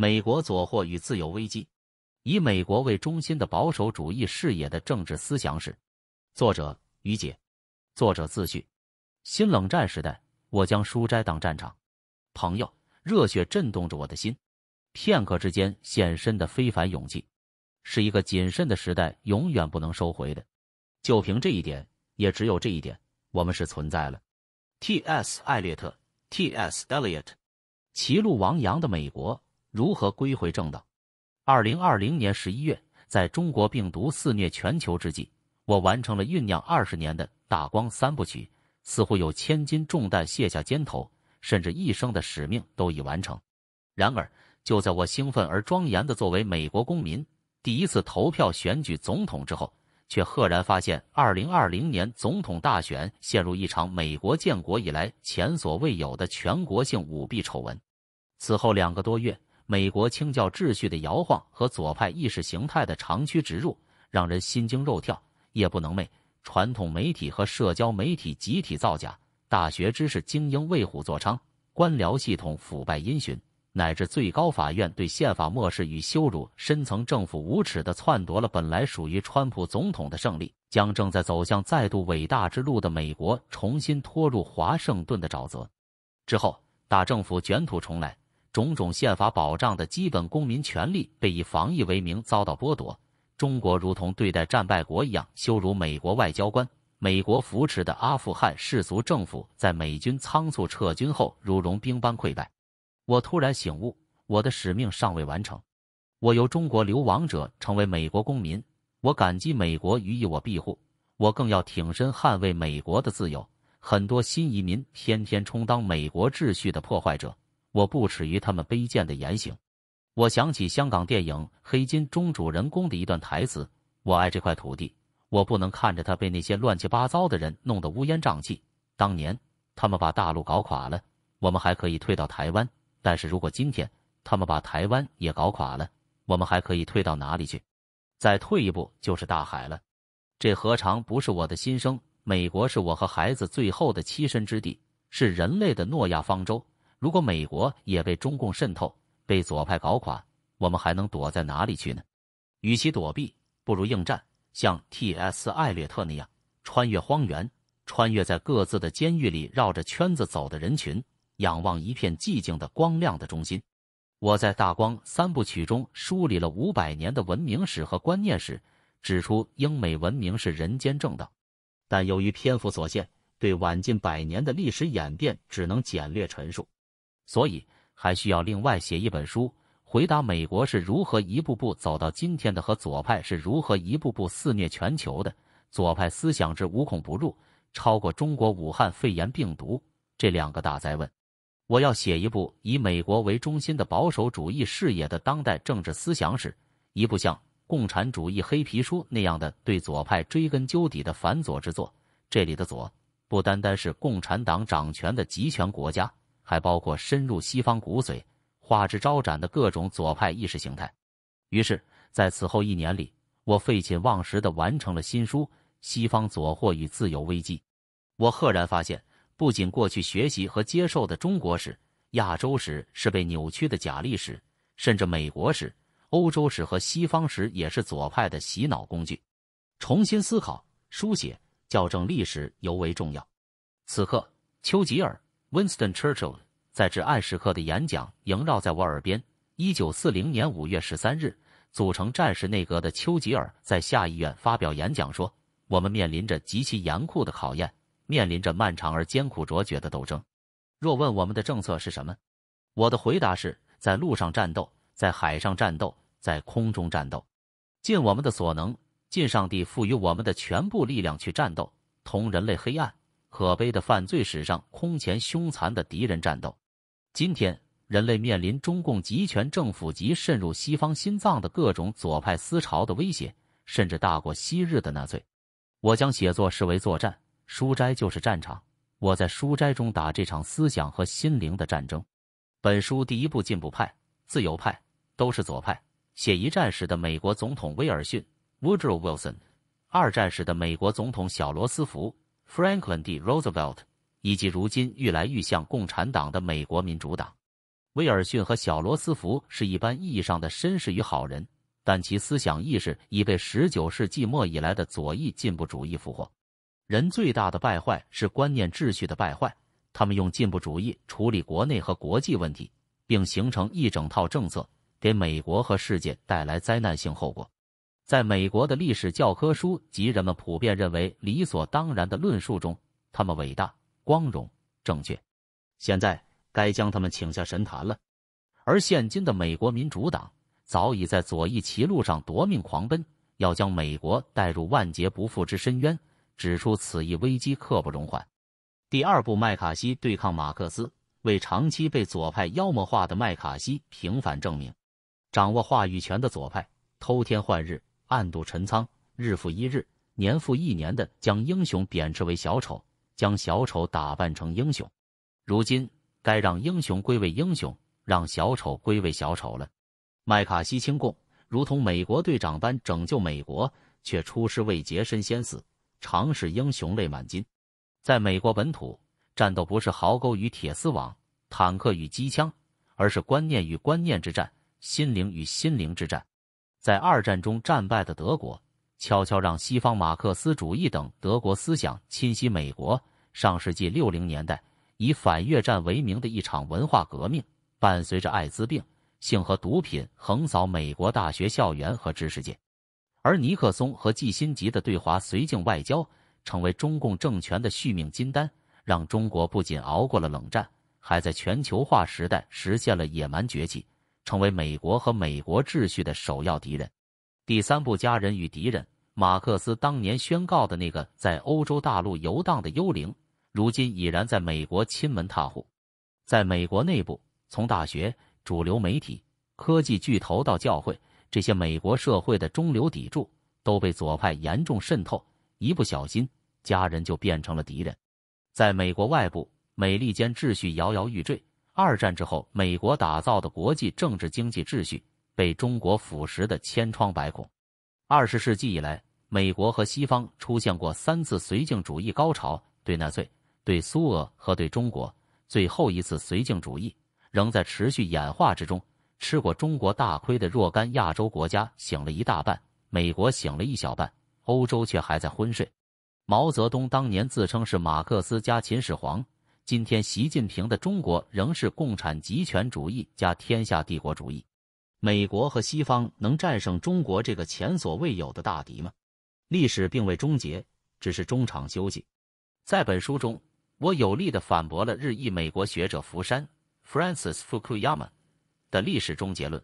美国左祸与自由危机，以美国为中心的保守主义视野的政治思想史。作者于姐，作者自序。新冷战时代，我将书斋当战场。朋友，热血震动着我的心。片刻之间现身的非凡勇气，是一个谨慎的时代永远不能收回的。就凭这一点，也只有这一点，我们是存在了。T.S. 艾略特，T.S. Eliot，歧路亡羊的美国如何归回正道？二零二零年十一月，在中国病毒肆虐全球之际，我完成了酝酿二十年的大光三部曲，似乎有千斤重担卸下肩头，甚至一生的使命都已完成。然而，就在我兴奋而庄严的作为美国公民第一次投票选举总统之后，却赫然发现，二零二零年总统大选陷入一场美国建国以来前所未有的全国性舞弊丑闻。此后两个多月，美国清教秩序的摇晃和左派意识形态的长驱直入，让人心惊肉跳、夜不能寐。传统媒体和社交媒体集体造假，大学知识精英为虎作伥，官僚系统腐败阴循。乃至最高法院对宪法漠视与羞辱，深层政府无耻地篡夺了本来属于川普总统的胜利，将正在走向再度伟大之路的美国重新拖入华盛顿的沼泽。之后，大政府卷土重来，种种宪法保障的基本公民权利被以防疫为名遭到剥夺。中国如同对待战败国一样羞辱美国外交官。美国扶持的阿富汗世俗政府在美军仓促撤军后，如融冰般溃败。我突然醒悟，我的使命尚未完成。我由中国流亡者成为美国公民，我感激美国予以我庇护。我更要挺身捍卫美国的自由。很多新移民天天充当美国秩序的破坏者，我不耻于他们卑贱的言行。我想起香港电影《黑金》中主人公的一段台词：“我爱这块土地，我不能看着它被那些乱七八糟的人弄得乌烟瘴气。当年他们把大陆搞垮了，我们还可以退到台湾。”但是如果今天他们把台湾也搞垮了，我们还可以退到哪里去？再退一步就是大海了。这何尝不是我的心声？美国是我和孩子最后的栖身之地，是人类的诺亚方舟。如果美国也被中共渗透，被左派搞垮，我们还能躲在哪里去呢？与其躲避，不如应战。像 T.S. 艾略特那样，穿越荒原，穿越在各自的监狱里绕着圈子走的人群。仰望一片寂静的光亮的中心，我在《大光三部曲》中梳理了五百年的文明史和观念史，指出英美文明是人间正道。但由于篇幅所限，对晚近百年的历史演变只能简略陈述，所以还需要另外写一本书，回答美国是如何一步步走到今天的，和左派是如何一步步肆虐全球的。左派思想之无孔不入，超过中国武汉肺炎病毒这两个大灾问。我要写一部以美国为中心的保守主义视野的当代政治思想史，一部像《共产主义黑皮书》那样的对左派追根究底的反左之作。这里的左，不单单是共产党掌权的集权国家，还包括深入西方骨髓、花枝招展的各种左派意识形态。于是，在此后一年里，我废寝忘食地完成了新书《西方左祸与自由危机》。我赫然发现。不仅过去学习和接受的中国史、亚洲史是被扭曲的假历史，甚至美国史、欧洲史和西方史也是左派的洗脑工具。重新思考、书写、校正历史尤为重要。此刻，丘吉尔 （Winston Churchill） 在致暗时刻的演讲萦绕在我耳边。一九四零年五月十三日，组成战时内阁的丘吉尔在下议院发表演讲说：“我们面临着极其严酷的考验。”面临着漫长而艰苦卓绝的斗争。若问我们的政策是什么，我的回答是在路上战斗，在海上战斗，在空中战斗，尽我们的所能，尽上帝赋予我们的全部力量去战斗，同人类黑暗、可悲的犯罪史上空前凶残的敌人战斗。今天，人类面临中共集权政府及渗入西方心脏的各种左派思潮的威胁，甚至大过昔日的纳粹。我将写作视为作战。书斋就是战场，我在书斋中打这场思想和心灵的战争。本书第一部进步派、自由派都是左派，写一战时的美国总统威尔逊 （Woodrow Wilson），二战时的美国总统小罗斯福 （Franklin D. Roosevelt），以及如今愈来愈像共产党的美国民主党。威尔逊和小罗斯福是一般意义上的绅士与好人，但其思想意识已被十九世纪末以来的左翼进步主义俘获。人最大的败坏是观念秩序的败坏。他们用进步主义处理国内和国际问题，并形成一整套政策，给美国和世界带来灾难性后果。在美国的历史教科书及人们普遍认为理所当然的论述中，他们伟大、光荣、正确。现在该将他们请下神坛了。而现今的美国民主党早已在左翼歧路上夺命狂奔，要将美国带入万劫不复之深渊，指出此一危机刻不容缓。第二部，麦卡锡对抗马克思，为长期被左派妖魔化的麦卡锡平反证明。掌握话语权的左派偷天换日、暗度陈仓，日复一日、年复一年的将英雄贬斥为小丑，将小丑打扮成英雄。如今该让英雄归为英雄，让小丑归为小丑了。麦卡锡清共如同美国队长般拯救美国，却出师未捷身先死，常使英雄泪满襟。在美国本土，战斗不是壕沟与铁丝网、坦克与机枪，而是观念与观念之战、心灵与心灵之战。在二战中战败的德国，悄悄让西方马克思主义等德国思想侵袭美国。上世纪六零年代，以反越战为名的一场文化革命，伴随着艾滋病、性和毒品横扫美国大学校园和知识界，而尼克松和季辛吉的对华绥靖外交。成为中共政权的续命金丹，让中国不仅熬过了冷战，还在全球化时代实现了野蛮崛起，成为美国和美国秩序的首要敌人。第三部《家人与敌人》，马克思当年宣告的那个在欧洲大陆游荡的幽灵，如今已然在美国亲门踏户。在美国内部，从大学、主流媒体、科技巨头到教会，这些美国社会的中流砥柱都被左派严重渗透。一不小心，家人就变成了敌人。在美国外部，美利坚秩序摇摇欲坠。二战之后，美国打造的国际政治经济秩序被中国腐蚀的千疮百孔。二十世纪以来，美国和西方出现过三次绥靖主义高潮：对纳粹、对苏俄和对中国。最后一次绥靖主义仍在持续演化之中。吃过中国大亏的若干亚洲国家醒了一大半，美国醒了一小半。欧洲却还在昏睡。毛泽东当年自称是马克思加秦始皇，今天习近平的中国仍是共产极权主义加天下帝国主义。美国和西方能战胜中国这个前所未有的大敌吗？历史并未终结，只是中场休息。在本书中，我有力的反驳了日裔美国学者福山 （Francis Fukuyama） 的历史终结论。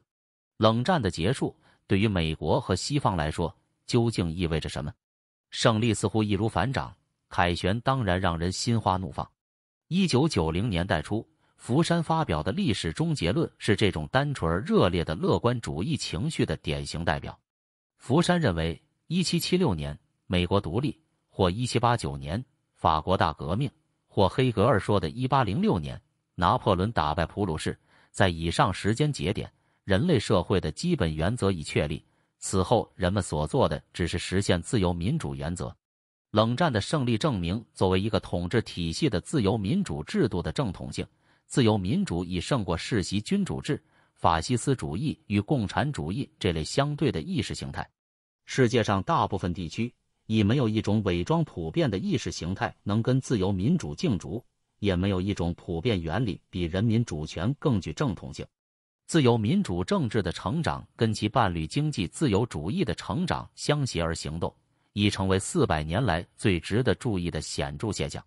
冷战的结束对于美国和西方来说。究竟意味着什么？胜利似乎易如反掌，凯旋当然让人心花怒放。一九九零年代初，福山发表的历史终结论是这种单纯而热烈的乐观主义情绪的典型代表。福山认为，一七七六年美国独立，或一七八九年法国大革命，或黑格尔说的一八零六年拿破仑打败普鲁士，在以上时间节点，人类社会的基本原则已确立。此后，人们所做的只是实现自由民主原则。冷战的胜利证明，作为一个统治体系的自由民主制度的正统性，自由民主已胜过世袭君主制、法西斯主义与共产主义这类相对的意识形态。世界上大部分地区已没有一种伪装普遍的意识形态能跟自由民主竞逐，也没有一种普遍原理比人民主权更具正统性。自由民主政治的成长跟其伴侣经济自由主义的成长相携而行动，已成为四百年来最值得注意的显著现象。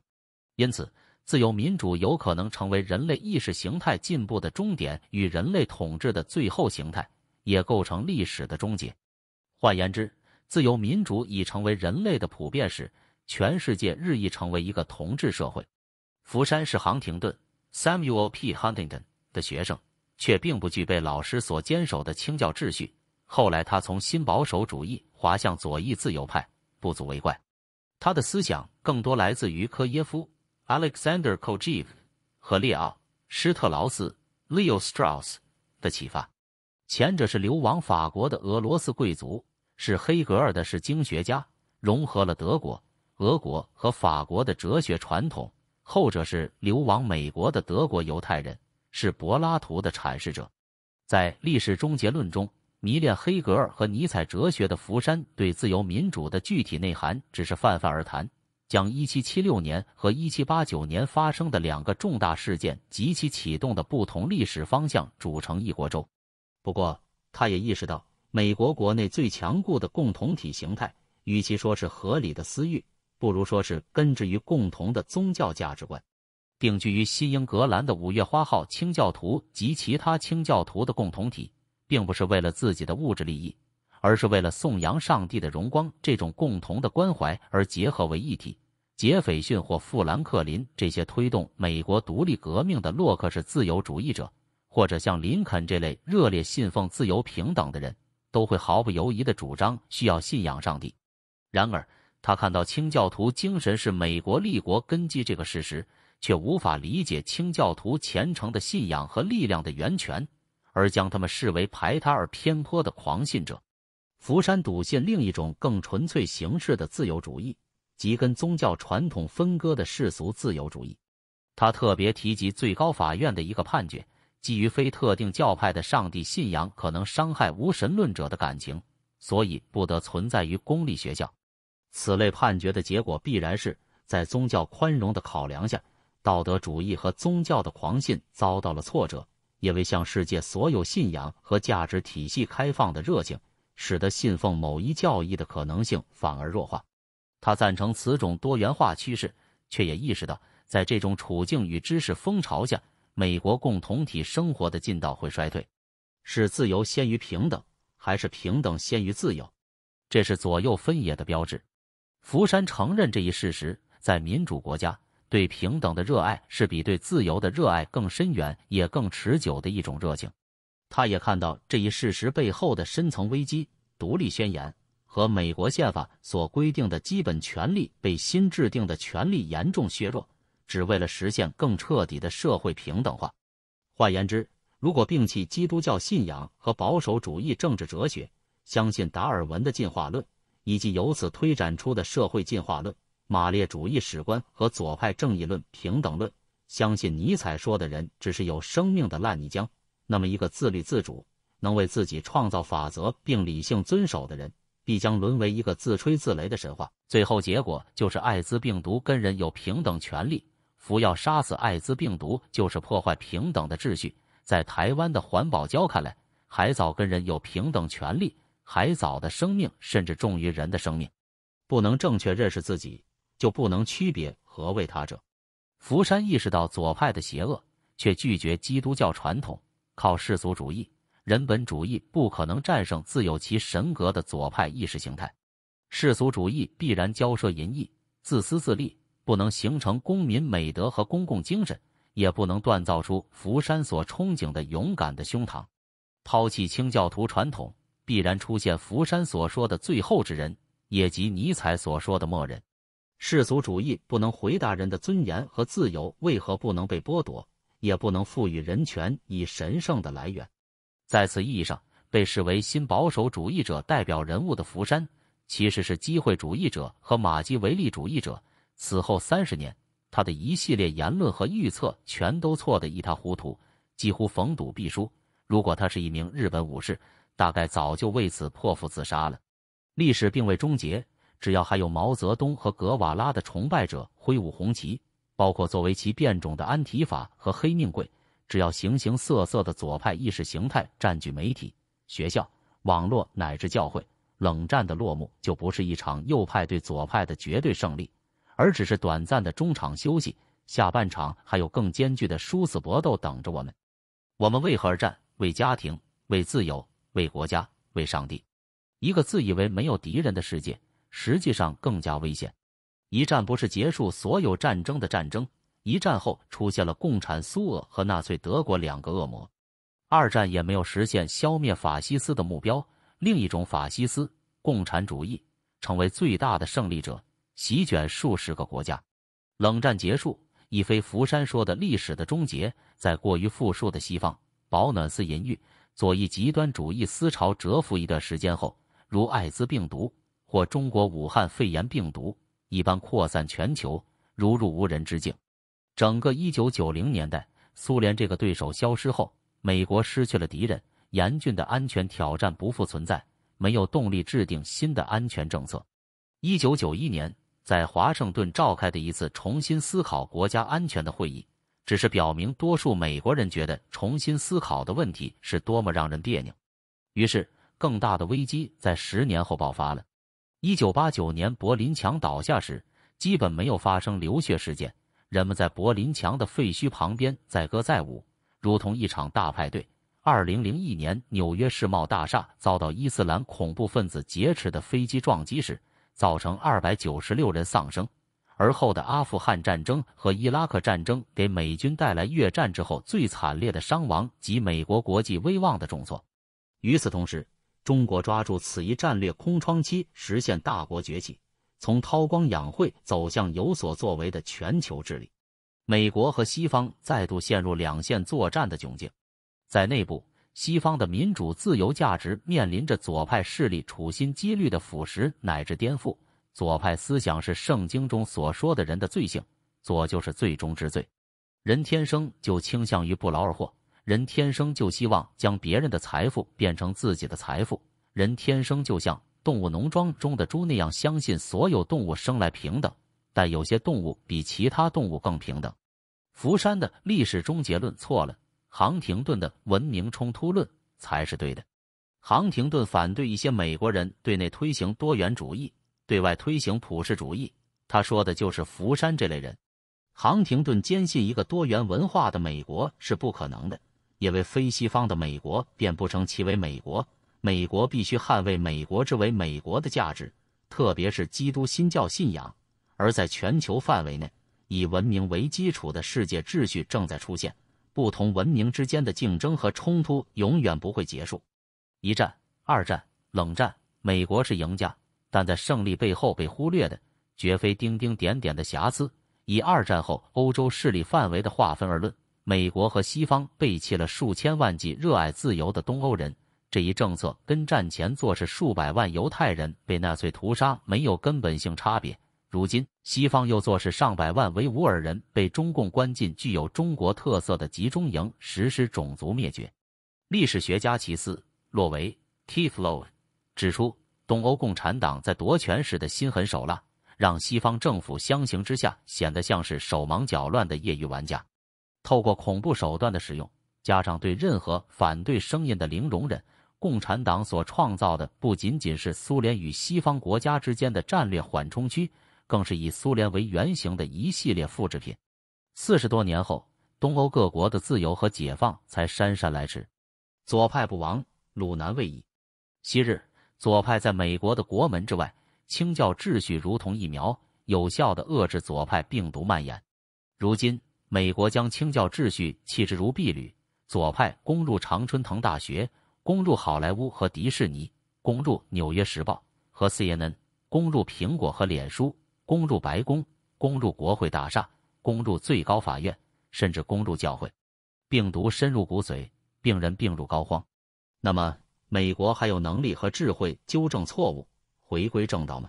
因此，自由民主有可能成为人类意识形态进步的终点与人类统治的最后形态，也构成历史的终结。换言之，自由民主已成为人类的普遍史，全世界日益成为一个同治社会。福山是杭廷顿 （Samuel P. Huntington） 的学生。却并不具备老师所坚守的清教秩序。后来，他从新保守主义滑向左翼自由派，不足为怪。他的思想更多来自于科耶夫 （Alexander Kojève） 和列奥·施特劳斯 （Leo Strauss） 的启发。前者是流亡法国的俄罗斯贵族，是黑格尔的是经学家，融合了德国、俄国和法国的哲学传统；后者是流亡美国的德国犹太人。是柏拉图的阐释者。在《历史终结论》中，迷恋黑格尔和尼采哲学的福山对自由民主的具体内涵只是泛泛而谈，将1776年和1789年发生的两个重大事件及其启动的不同历史方向组成一锅粥。不过，他也意识到，美国国内最强固的共同体形态，与其说是合理的私欲，不如说是根植于共同的宗教价值观。定居于新英格兰的五月花号清教徒及其他清教徒的共同体。并不是为了自己的物质利益，而是为了颂扬上帝的荣光。这种共同的关怀而结合为一体。杰斐逊或富兰克林这些推动美国独立革命的洛克式自由主义者，或者像林肯这类热烈信奉自由平等的人，都会毫不犹豫地主张需要信仰上帝。然而，他看到清教徒精神是美国立国根基这个事实，却无法理解清教徒虔诚的信仰和力量的源泉。而将他们视为排他而偏颇的狂信者，福山笃信另一种更纯粹形式的自由主义，即跟宗教传统分割的世俗自由主义。他特别提及最高法院的一个判决，基于非特定教派的上帝信仰可能伤害无神论者的感情，所以不得存在于公立学校。此类判决的结果必然是在宗教宽容的考量下，道德主义和宗教的狂信遭到了挫折。也为向世界所有信仰和价值体系开放的热情，使得信奉某一教义的可能性反而弱化。他赞成此种多元化趋势，却也意识到，在这种处境与知识风潮下，美国共同体生活的劲道会衰退。是自由先于平等，还是平等先于自由？这是左右分野的标志。福山承认这一事实，在民主国家。对平等的热爱是比对自由的热爱更深远也更持久的一种热情。他也看到这一事实背后的深层危机：独立宣言和美国宪法所规定的基本权利被新制定的权利严重削弱，只为了实现更彻底的社会平等化。换言之，如果摒弃基督教信仰和保守主义政治哲学，相信达尔文的进化论以及由此推展出的社会进化论。马列主义史观和左派正义论、平等论，相信尼采说的人只是有生命的烂泥浆。那么，一个自立自主、能为自己创造法则并理性遵守的人，必将沦为一个自吹自擂的神话。最后结果就是艾滋病毒跟人有平等权利，服药杀死艾滋病毒就是破坏平等的秩序。在台湾的环保礁看来，海藻跟人有平等权利，海藻的生命甚至重于人的生命。不能正确认识自己。就不能区别何为他者。福山意识到左派的邪恶，却拒绝基督教传统。靠世俗主义、人本主义不可能战胜自有其神格的左派意识形态。世俗主义必然骄奢淫逸、自私自利，不能形成公民美德和公共精神，也不能锻造出福山所憧憬的勇敢的胸膛。抛弃清教徒传统，必然出现福山所说的最后之人，也即尼采所说的末人。世俗主义不能回答人的尊严和自由为何不能被剥夺，也不能赋予人权以神圣的来源。在此意义上，被视为新保守主义者代表人物的福山，其实是机会主义者和马基维利主义者。此后三十年，他的一系列言论和预测全都错得一塌糊涂，几乎逢赌必输。如果他是一名日本武士，大概早就为此破腹自杀了。历史并未终结。只要还有毛泽东和格瓦拉的崇拜者挥舞红旗，包括作为其变种的安提法和黑命贵，只要形形色色的左派意识形态占据媒体、学校、网络乃至教会，冷战的落幕就不是一场右派对左派的绝对胜利，而只是短暂的中场休息。下半场还有更艰巨的殊死搏斗等着我们。我们为何而战？为家庭，为自由，为国家，为上帝。一个自以为没有敌人的世界。实际上更加危险。一战不是结束所有战争的战争。一战后出现了共产苏俄和纳粹德国两个恶魔。二战也没有实现消灭法西斯的目标。另一种法西斯——共产主义，成为最大的胜利者，席卷数十个国家。冷战结束，亦非福山说的历史的终结。在过于富庶的西方，保暖思淫欲、左翼极端主义思潮蛰伏一段时间后，如艾滋病毒。或中国武汉肺炎病毒一般扩散全球，如入无人之境。整个一九九零年代，苏联这个对手消失后，美国失去了敌人，严峻的安全挑战不复存在，没有动力制定新的安全政策。一九九一年，在华盛顿召开的一次重新思考国家安全的会议，只是表明多数美国人觉得重新思考的问题是多么让人别扭。于是，更大的危机在十年后爆发了。一九八九年柏林墙倒下时，基本没有发生流血事件。人们在柏林墙的废墟旁边载歌载舞，如同一场大派对。二零零一年，纽约世贸大厦遭到伊斯兰恐怖分子劫持的飞机撞击时，造成二百九十六人丧生。而后的阿富汗战争和伊拉克战争给美军带来越战之后最惨烈的伤亡及美国国际威望的重挫。与此同时，中国抓住此一战略空窗期，实现大国崛起。从韬光养晦走向有所作为的全球治理，美国和西方再度陷入两线作战的窘境。在内部，西方的民主自由价值面临着左派势力处心积虑的腐蚀乃至颠覆。左派思想是圣经中所说的人的罪性，左就是最终之罪。人天生就倾向于不劳而获，人天生就希望将别人的财富变成自己的财富，人天生就像。动物农庄中的猪那样相信所有动物生来平等，但有些动物比其他动物更平等。福山的历史终结论错了，杭廷顿的文明冲突论才是对的。杭廷顿反对一些美国人对内推行多元主义，对外推行普世主义。他说的就是福山这类人。杭廷顿坚信一个多元文化的美国是不可能的，因为非西方的美国便不称其为美国。美国必须捍卫美国之为美国的价值，特别是基督新教信仰。而在全球范围内，以文明为基础的世界秩序正在出现，不同文明之间的竞争和冲突永远不会结束。一战、二战、冷战，美国是赢家，但在胜利背后被忽略的，绝非丁丁点点的瑕疵。以二战后欧洲势力范围的划分而论，美国和西方背弃了数千万计热爱自由的东欧人。这一政策跟战前坐视数百万犹太人被纳粹屠杀没有根本性差别。如今，西方又坐视上百万维吾尔人被中共关进具有中国特色的集中营，实施种族灭绝。历史学家齐斯·洛维 （Tiflo） 指出，东欧共产党在夺权时的心狠手辣，让西方政府相形之下显得像是手忙脚乱的业余玩家。透过恐怖手段的使用，加上对任何反对声音的零容忍。共产党所创造的不仅仅是苏联与西方国家之间的战略缓冲区，更是以苏联为原型的一系列复制品。四十多年后，东欧各国的自由和解放才姗姗来迟。左派不亡，鲁南未已。昔日，左派在美国的国门之外，清教秩序如同疫苗，有效的遏制左派病毒蔓延。如今，美国将清教秩序弃之如敝履，左派攻入常春藤大学。攻入好莱坞和迪士尼，攻入《纽约时报》和 CNN，攻入苹果和脸书，攻入白宫，攻入国会大厦，攻入最高法院，甚至攻入教会。病毒深入骨髓，病人病入膏肓。那么，美国还有能力和智慧纠正错误，回归正道吗？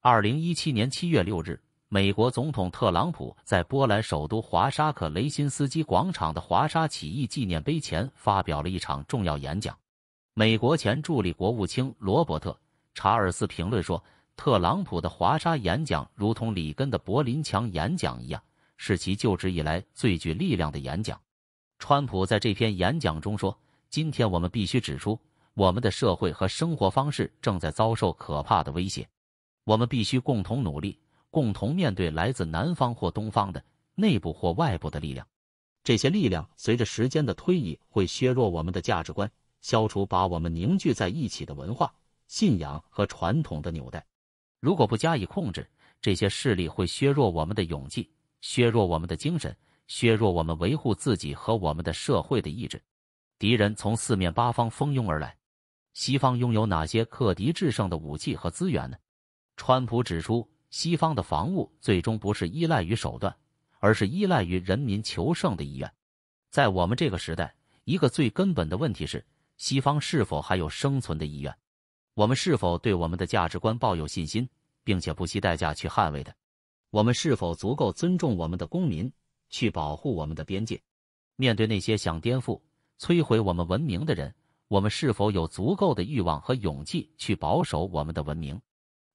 二零一七年七月六日，美国总统特朗普在波兰首都华沙克雷辛斯基广场的华沙起义纪念碑前发表了一场重要演讲。美国前助理国务卿罗伯特·查尔斯评论说：“特朗普的华沙演讲如同里根的柏林墙演讲一样，是其就职以来最具力量的演讲。”川普在这篇演讲中说：“今天我们必须指出，我们的社会和生活方式正在遭受可怕的威胁。我们必须共同努力，共同面对来自南方或东方的内部或外部的力量。这些力量随着时间的推移会削弱我们的价值观。”消除把我们凝聚在一起的文化、信仰和传统的纽带。如果不加以控制，这些势力会削弱我们的勇气，削弱我们的精神，削弱我们维护自己和我们的社会的意志。敌人从四面八方蜂拥而来。西方拥有哪些克敌制胜的武器和资源呢？川普指出，西方的防务最终不是依赖于手段，而是依赖于人民求胜的意愿。在我们这个时代，一个最根本的问题是。西方是否还有生存的意愿？我们是否对我们的价值观抱有信心，并且不惜代价去捍卫它？我们是否足够尊重我们的公民，去保护我们的边界？面对那些想颠覆、摧毁我们文明的人，我们是否有足够的欲望和勇气去保守我们的文明？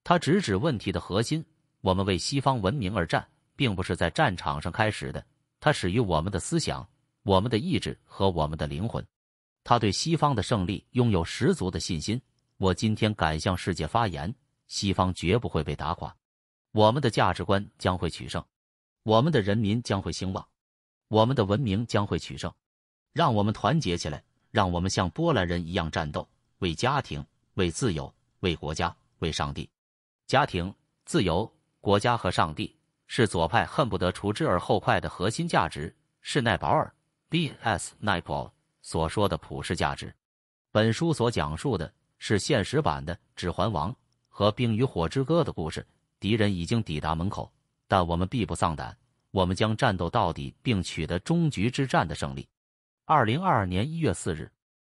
他直指问题的核心：我们为西方文明而战，并不是在战场上开始的，它始于我们的思想、我们的意志和我们的灵魂。他对西方的胜利拥有十足的信心。我今天敢向世界发言：西方绝不会被打垮，我们的价值观将会取胜，我们的人民将会兴旺，我们的文明将会取胜。让我们团结起来，让我们像波兰人一样战斗，为家庭，为自由，为国家，为上帝。家庭、自由、国家和上帝是左派恨不得除之而后快的核心价值，是奈保尔 （B.S. n i p o 所说的普世价值。本书所讲述的是现实版的《指环王》和《冰与火之歌》的故事。敌人已经抵达门口，但我们必不丧胆，我们将战斗到底，并取得终局之战的胜利。二零二二年一月四日，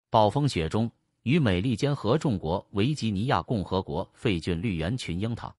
暴风雪中，与美利坚合众国维吉尼亚共和国费郡绿园群樱桃。